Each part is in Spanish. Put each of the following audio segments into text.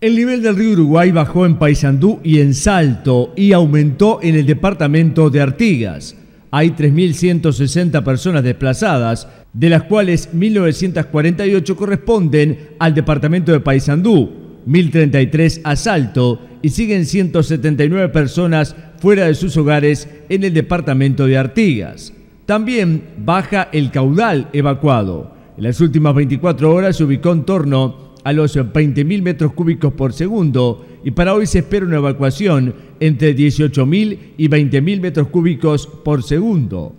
El nivel del río Uruguay bajó en Paysandú y en Salto y aumentó en el departamento de Artigas. Hay 3.160 personas desplazadas, de las cuales 1.948 corresponden al departamento de Paysandú, 1.033 a Salto y siguen 179 personas fuera de sus hogares en el departamento de Artigas. También baja el caudal evacuado. En las últimas 24 horas se ubicó en torno a los 20.000 metros cúbicos por segundo y para hoy se espera una evacuación entre 18.000 y 20.000 metros cúbicos por segundo.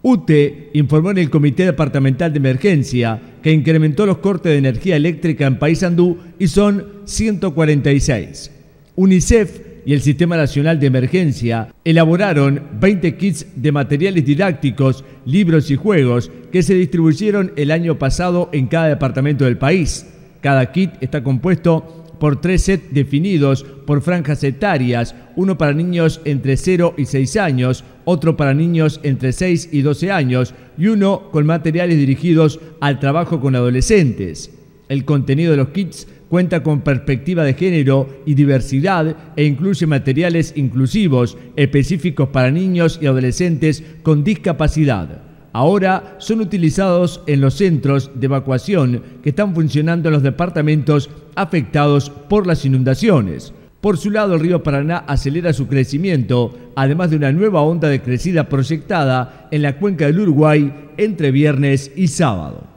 UTE informó en el Comité Departamental de Emergencia que incrementó los cortes de energía eléctrica en Paysandú y son 146. UNICEF y el Sistema Nacional de Emergencia elaboraron 20 kits de materiales didácticos, libros y juegos que se distribuyeron el año pasado en cada departamento del país. Cada kit está compuesto por tres sets definidos por franjas etarias, uno para niños entre 0 y 6 años, otro para niños entre 6 y 12 años y uno con materiales dirigidos al trabajo con adolescentes. El contenido de los kits cuenta con perspectiva de género y diversidad e incluye materiales inclusivos específicos para niños y adolescentes con discapacidad ahora son utilizados en los centros de evacuación que están funcionando en los departamentos afectados por las inundaciones. Por su lado, el río Paraná acelera su crecimiento, además de una nueva onda de crecida proyectada en la cuenca del Uruguay entre viernes y sábado.